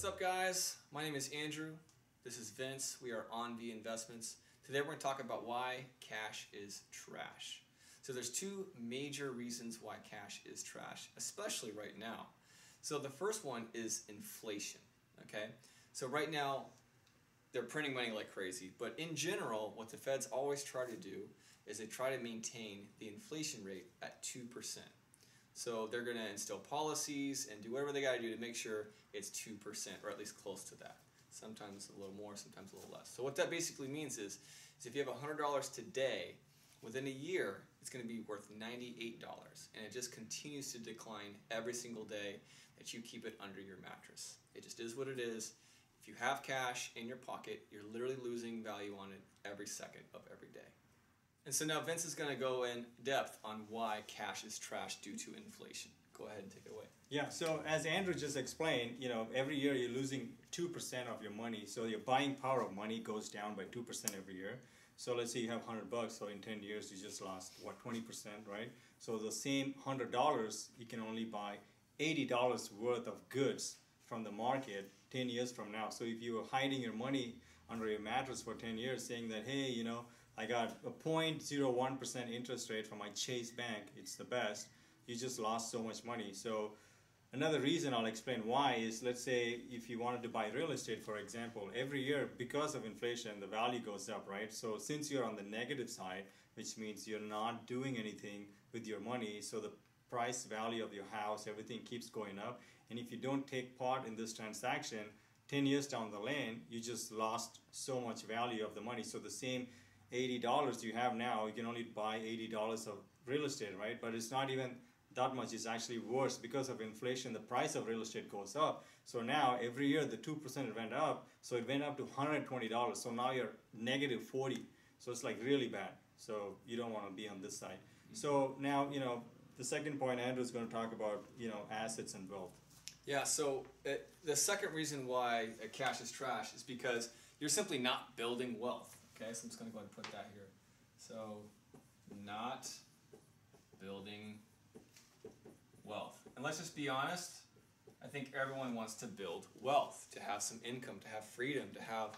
What's up guys? My name is Andrew. This is Vince. We are AnVi Investments. Today we're going to talk about why cash is trash. So there's two major reasons why cash is trash, especially right now. So the first one is inflation, okay? So right now they're printing money like crazy, but in general what the feds always try to do is they try to maintain the inflation rate at 2%. So they're going to instill policies and do whatever they got to do to make sure it's 2% or at least close to that. Sometimes a little more, sometimes a little less. So what that basically means is, is if you have $100 today, within a year it's going to be worth $98 and it just continues to decline every single day that you keep it under your mattress. It just is what it is. If you have cash in your pocket, you're literally losing value on it every second of every day. And so now Vince is going to go in depth on why cash is trash due to inflation. Go ahead and take it away. Yeah, so as Andrew just explained, you know, every year you're losing 2% of your money. So your buying power of money goes down by 2% every year. So let's say you have 100 bucks, so in 10 years you just lost, what, 20%, right? So the same $100, you can only buy $80 worth of goods from the market 10 years from now. So if you were hiding your money under your mattress for 10 years saying that, hey, you know, I got a 0.01% interest rate from my Chase Bank. It's the best. You just lost so much money. So another reason I'll explain why is let's say if you wanted to buy real estate, for example, every year because of inflation, the value goes up, right? So since you're on the negative side, which means you're not doing anything with your money, so the price value of your house, everything keeps going up. And if you don't take part in this transaction, 10 years down the lane, you just lost so much value of the money. So the same $80 you have now, you can only buy $80 of real estate, right? But it's not even that much. It's actually worse because of inflation. The price of real estate goes up. So now every year the 2% went up. So it went up to $120. So now you're negative 40. So it's like really bad. So you don't want to be on this side. Mm-hmm. So now, you know, the second point Andrew is going to talk about, you know, assets and wealth. Yeah, so it, the second reason why cash is trash is because you're simply not building wealth. Okay, so I'm just going to go ahead and put that here. So, not building wealth. And let's just be honest, I think everyone wants to build wealth, to have some income, to have freedom, to have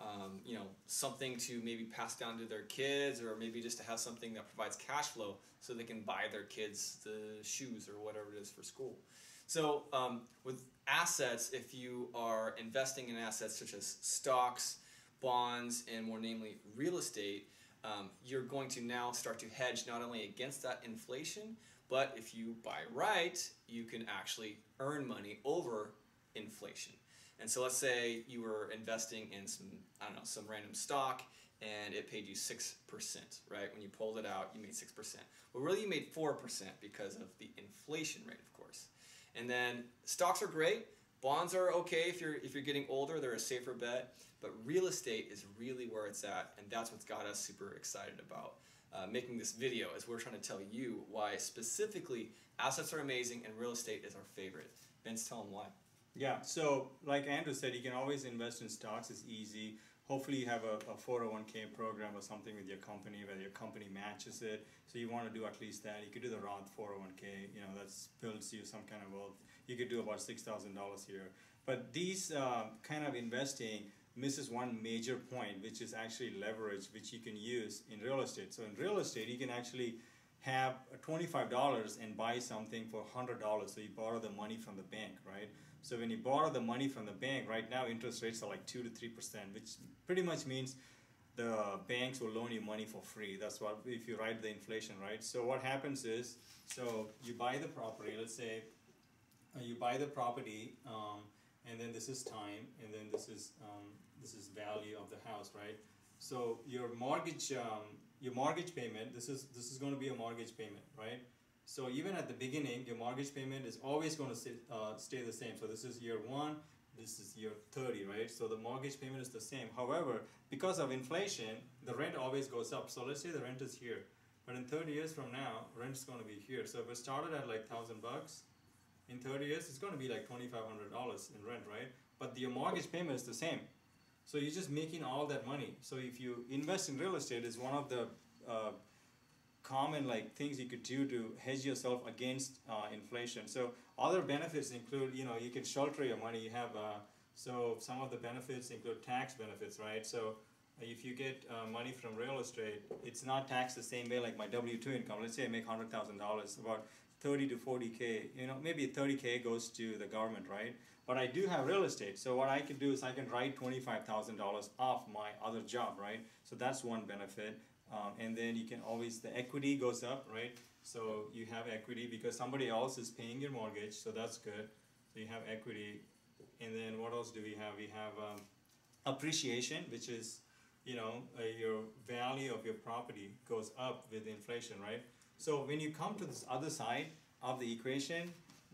um, you know something to maybe pass down to their kids, or maybe just to have something that provides cash flow so they can buy their kids the shoes or whatever it is for school. So um, with assets, if you are investing in assets such as stocks, bonds, and more namely real estate, um, you're going to now start to hedge not only against that inflation, but if you buy right, you can actually earn money over inflation. And so let's say you were investing in some, I don't know, some random stock and it paid you 6%, right? When you pulled it out, you made 6%. Well, really you made 4% because of the inflation rate, of course. And then stocks are great, Bonds are okay if you're if you're getting older; they're a safer bet. But real estate is really where it's at, and that's what's got us super excited about uh, making this video. As we're trying to tell you why specifically assets are amazing and real estate is our favorite. Vince, tell them why. Yeah. So, like Andrew said, you can always invest in stocks. It's easy. Hopefully, you have a, a 401k program or something with your company, where your company matches it. So you want to do at least that. You could do the Roth 401k. You know, that builds you some kind of wealth you could do about $6,000 here. But these uh, kind of investing misses one major point, which is actually leverage, which you can use in real estate. So in real estate, you can actually have $25 and buy something for $100. So you borrow the money from the bank, right? So when you borrow the money from the bank, right now interest rates are like 2 to 3%, which pretty much means the banks will loan you money for free. That's what, if you write the inflation, right? So what happens is, so you buy the property, let's say you buy the property um, and then this is time and then this is um, this is value of the house right? So your mortgage um, your mortgage payment this is this is going to be a mortgage payment right? So even at the beginning your mortgage payment is always going to stay, uh, stay the same. So this is year one this is year 30 right? So the mortgage payment is the same. However because of inflation the rent always goes up. So let's say the rent is here but in 30 years from now rent is going to be here. So if it started at like thousand bucks in 30 years, it's going to be like $2,500 in rent, right? But your mortgage payment is the same. So you're just making all that money. So if you invest in real estate, is one of the uh, common like things you could do to hedge yourself against uh, inflation. So other benefits include, you know, you can shelter your money. You have uh, So some of the benefits include tax benefits, right? So if you get uh, money from real estate, it's not taxed the same way like my W two income. Let's say I make hundred thousand dollars, about thirty to forty k. You know, maybe thirty k goes to the government, right? But I do have real estate, so what I can do is I can write twenty five thousand dollars off my other job, right? So that's one benefit. Um, and then you can always the equity goes up, right? So you have equity because somebody else is paying your mortgage, so that's good. So you have equity, and then what else do we have? We have um, appreciation, which is you know uh, your value of your property goes up with inflation, right? So when you come to this other side of the equation,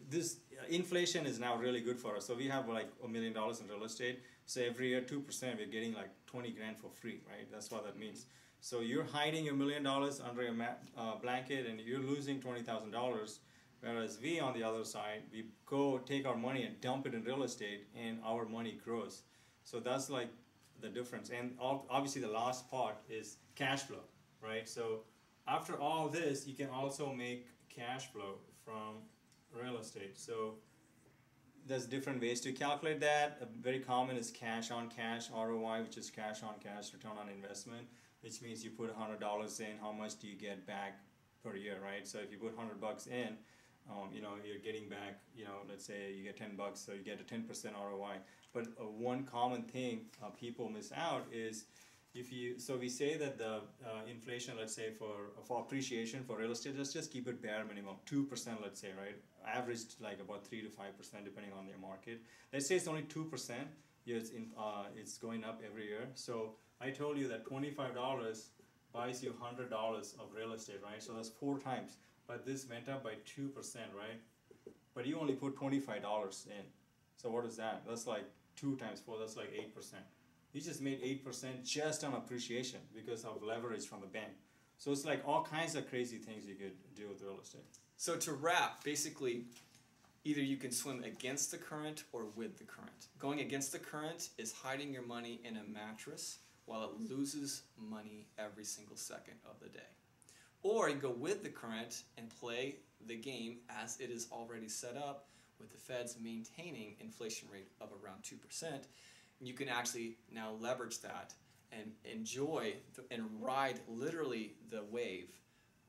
this uh, inflation is now really good for us. So we have like a million dollars in real estate. So every year, two percent, we're getting like twenty grand for free, right? That's what that means. So you're hiding your million dollars under a mat, uh, blanket, and you're losing twenty thousand dollars. Whereas we, on the other side, we go take our money and dump it in real estate, and our money grows. So that's like the difference. And obviously, the last part is cash flow, right? So after all this, you can also make cash flow from real estate. So there's different ways to calculate that. A very common is cash on cash ROI, which is cash on cash return on investment, which means you put hundred dollars in, how much do you get back per year, right? So if you put hundred bucks in, um, you know you're getting back, you know, let's say you get ten bucks, so you get a ten percent ROI. But uh, one common thing uh, people miss out is if you so we say that the uh, inflation let's say for for appreciation for real estate let's just keep it bare minimum 2% let's say right? Averaged like about 3 to 5% depending on the market. Let's say it's only 2% it's in uh, it's going up every year. So i told you that $25 buys you $100 of real estate right? So that's four times but this went up by 2% right but you only put $25 in so what is that that's like 2 times 4 that's like 8% you just made 8% just on appreciation because of leverage from the bank. So it's like all kinds of crazy things you could do with real estate. So to wrap, basically, either you can swim against the current or with the current. Going against the current is hiding your money in a mattress while it loses money every single second of the day. Or you go with the current and play the game as it is already set up with the Feds maintaining inflation rate of around 2% And you can actually now leverage that and enjoy and ride literally the wave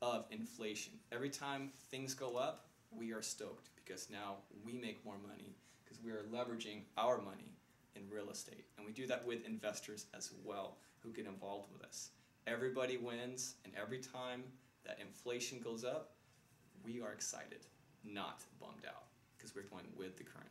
of inflation. Every time things go up, we are stoked because now we make more money because we are leveraging our money in real estate. And we do that with investors as well who get involved with us. Everybody wins, and every time that inflation goes up, we are excited, not bummed out because we're going with the current.